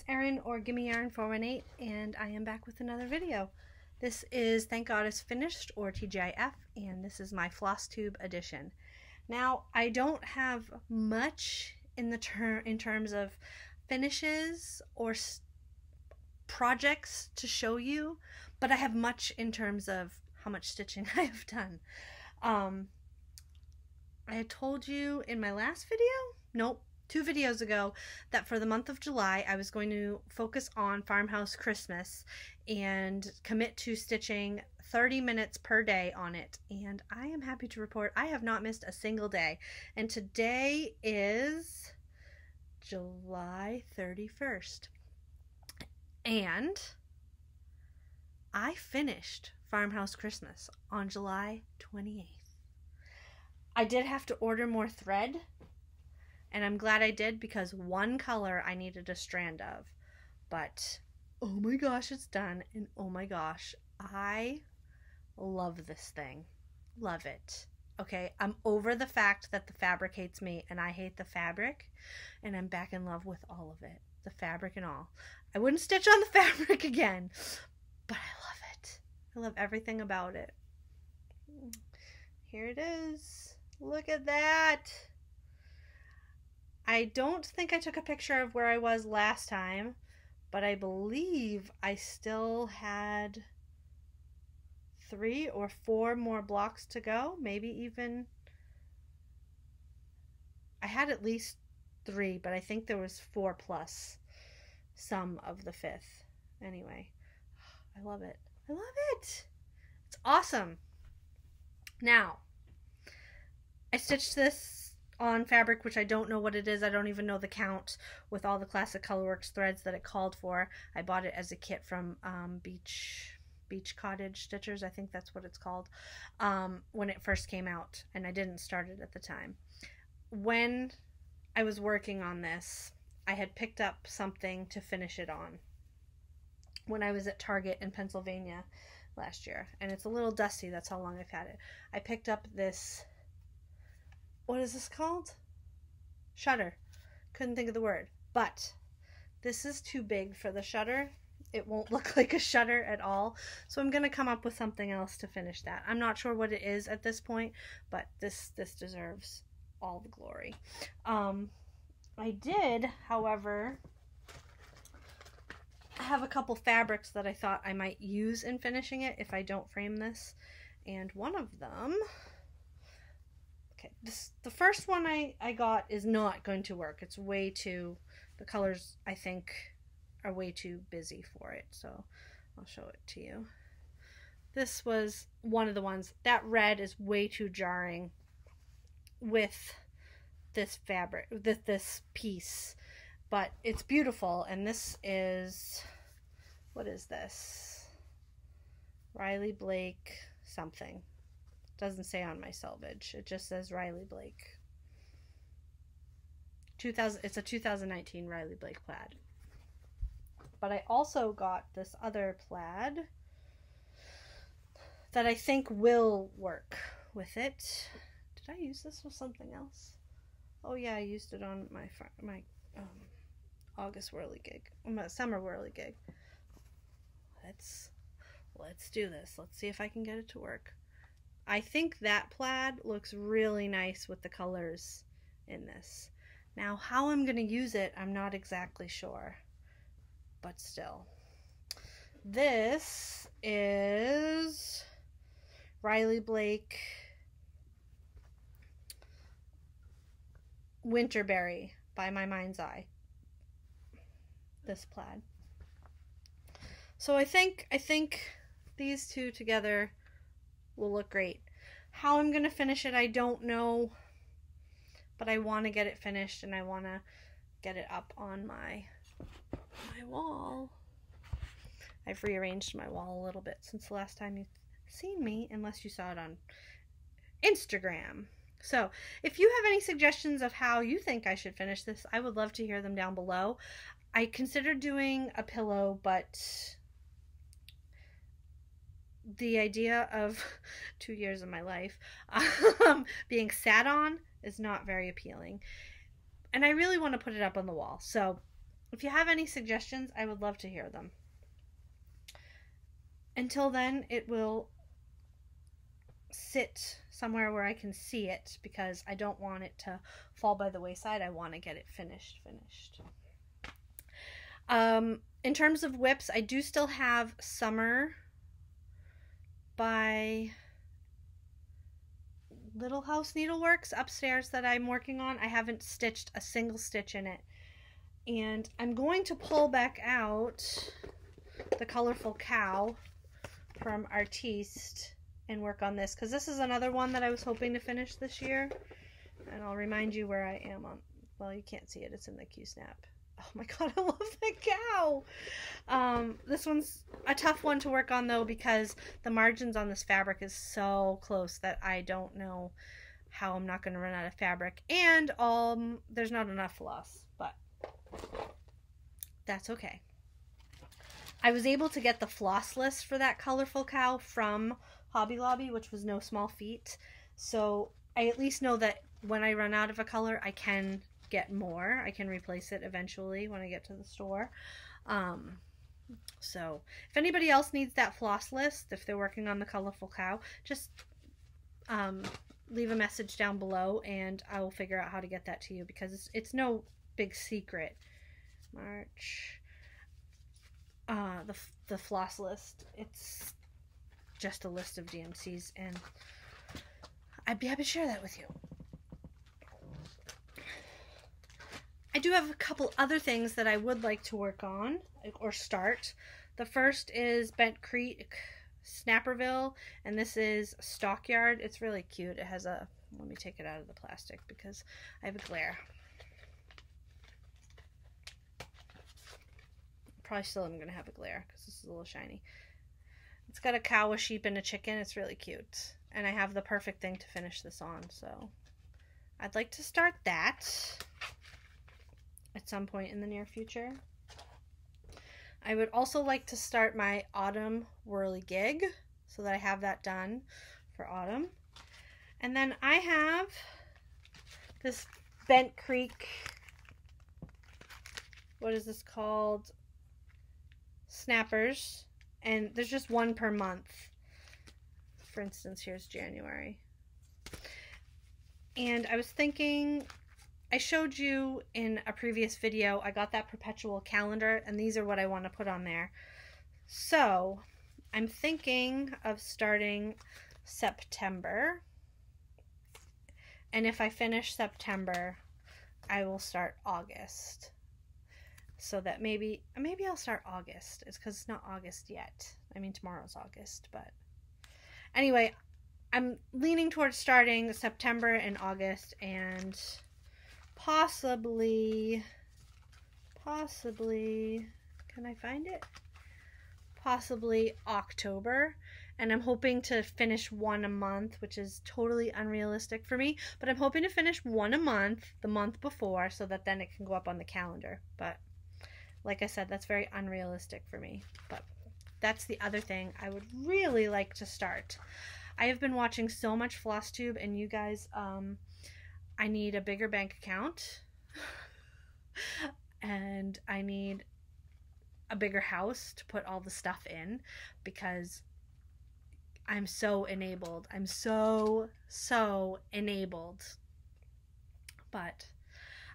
it's Erin or Gimme Yarn 418 and I am back with another video. This is Thank God It's Finished or TGIF and this is my floss tube edition. Now I don't have much in the term in terms of finishes or projects to show you, but I have much in terms of how much stitching I have done. Um, I told you in my last video, nope, two videos ago that for the month of July I was going to focus on Farmhouse Christmas and commit to stitching 30 minutes per day on it. And I am happy to report I have not missed a single day. And today is July 31st. And I finished Farmhouse Christmas on July 28th. I did have to order more thread and I'm glad I did because one color I needed a strand of. But oh my gosh, it's done. And oh my gosh, I love this thing. Love it. Okay, I'm over the fact that the fabric hates me and I hate the fabric. And I'm back in love with all of it. The fabric and all. I wouldn't stitch on the fabric again, but I love it. I love everything about it. Here it is. Look at that. I don't think I took a picture of where I was last time, but I believe I still had three or four more blocks to go, maybe even I had at least three, but I think there was four plus some of the fifth. Anyway, I love it. I love it. It's awesome. Now, I stitched this on fabric, which I don't know what it is. I don't even know the count with all the classic Colorworks threads that it called for. I bought it as a kit from um, Beach Beach Cottage Stitchers. I think that's what it's called um, when it first came out, and I didn't start it at the time. When I was working on this, I had picked up something to finish it on when I was at Target in Pennsylvania last year, and it's a little dusty. That's how long I've had it. I picked up this what is this called? Shutter. Couldn't think of the word. But this is too big for the shutter. It won't look like a shutter at all. So I'm going to come up with something else to finish that. I'm not sure what it is at this point, but this this deserves all the glory. Um, I did, however, have a couple fabrics that I thought I might use in finishing it if I don't frame this. And one of them Okay, this the first one I, I got is not going to work. It's way too, the colors I think are way too busy for it. So I'll show it to you. This was one of the ones. That red is way too jarring with this fabric, with this piece. But it's beautiful. And this is, what is this? Riley Blake something. Doesn't say on my selvage. It just says Riley Blake. 2000 it's a 2019 Riley Blake plaid. But I also got this other plaid that I think will work with it. Did I use this with something else? Oh yeah, I used it on my my um, August whirly gig, my summer whirly gig. Let's let's do this. Let's see if I can get it to work. I think that plaid looks really nice with the colors in this. Now, how I'm going to use it, I'm not exactly sure, but still. This is Riley Blake Winterberry by My Mind's Eye. This plaid. So I think I think these two together will look great. How I'm going to finish it, I don't know. But I want to get it finished and I want to get it up on my my wall. I've rearranged my wall a little bit since the last time you've seen me, unless you saw it on Instagram. So, if you have any suggestions of how you think I should finish this, I would love to hear them down below. I considered doing a pillow, but the idea of two years of my life um, being sat on is not very appealing. And I really want to put it up on the wall. So if you have any suggestions, I would love to hear them. Until then, it will sit somewhere where I can see it because I don't want it to fall by the wayside. I want to get it finished, finished. Um, in terms of whips, I do still have Summer by Little House Needleworks upstairs that I'm working on. I haven't stitched a single stitch in it. And I'm going to pull back out the colorful cow from Artiste and work on this because this is another one that I was hoping to finish this year. And I'll remind you where I am on. Well, you can't see it. It's in the Q snap. Oh my god, I love that cow. Um, this one's a tough one to work on though because the margins on this fabric is so close that I don't know how I'm not going to run out of fabric. And um, there's not enough floss, but that's okay. I was able to get the floss list for that colorful cow from Hobby Lobby, which was no small feat. So I at least know that when I run out of a color, I can get more. I can replace it eventually when I get to the store. Um, so if anybody else needs that floss list, if they're working on the colorful cow, just um, leave a message down below and I will figure out how to get that to you because it's, it's no big secret. March. Uh, the, the floss list. It's just a list of DMCs, and I'd be happy to share that with you. Do have a couple other things that I would like to work on or start. The first is Bent Creek Snapperville, and this is Stockyard. It's really cute. It has a, let me take it out of the plastic because I have a glare. Probably still am going to have a glare because this is a little shiny. It's got a cow, a sheep, and a chicken. It's really cute. And I have the perfect thing to finish this on, so I'd like to start that at some point in the near future. I would also like to start my autumn whirligig so that I have that done for autumn. And then I have this Bent Creek, what is this called? Snappers and there's just one per month. For instance, here's January. And I was thinking, I showed you in a previous video, I got that perpetual calendar, and these are what I want to put on there. So, I'm thinking of starting September. And if I finish September, I will start August so that maybe maybe I'll start August. It's because it's not August yet. I mean tomorrow's August, but anyway, I'm leaning towards starting September and August and possibly possibly can I find it? Possibly October. And I'm hoping to finish one a month, which is totally unrealistic for me. But I'm hoping to finish one a month the month before so that then it can go up on the calendar. But like I said, that's very unrealistic for me. But that's the other thing I would really like to start. I have been watching so much FlossTube, and you guys, um, I need a bigger bank account. and I need a bigger house to put all the stuff in because I'm so enabled. I'm so, so enabled. But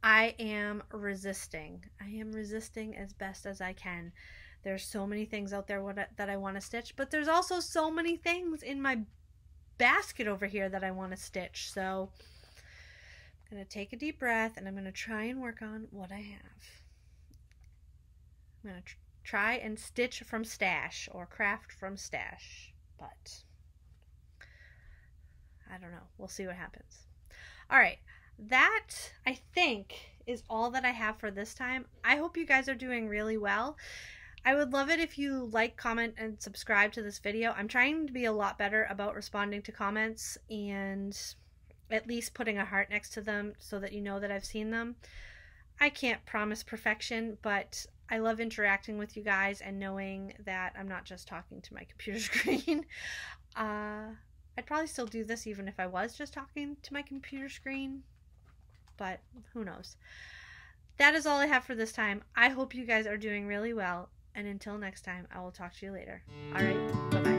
I am resisting. I am resisting as best as I can. There's so many things out there that I want to stitch, but there's also so many things in my basket over here that I want to stitch. So I'm going to take a deep breath and I'm going to try and work on what I have. I'm going to tr try and stitch from stash or craft from stash, but I don't know. We'll see what happens. All right that I think is all that I have for this time. I hope you guys are doing really well. I would love it if you like, comment, and subscribe to this video. I'm trying to be a lot better about responding to comments and at least putting a heart next to them so that you know that I've seen them. I can't promise perfection, but I love interacting with you guys and knowing that I'm not just talking to my computer screen. Uh, I'd probably still do this even if I was just talking to my computer screen, but who knows. that is all I have for this time. I hope you guys are doing really well. And until next time, I will talk to you later. All right. Bye bye.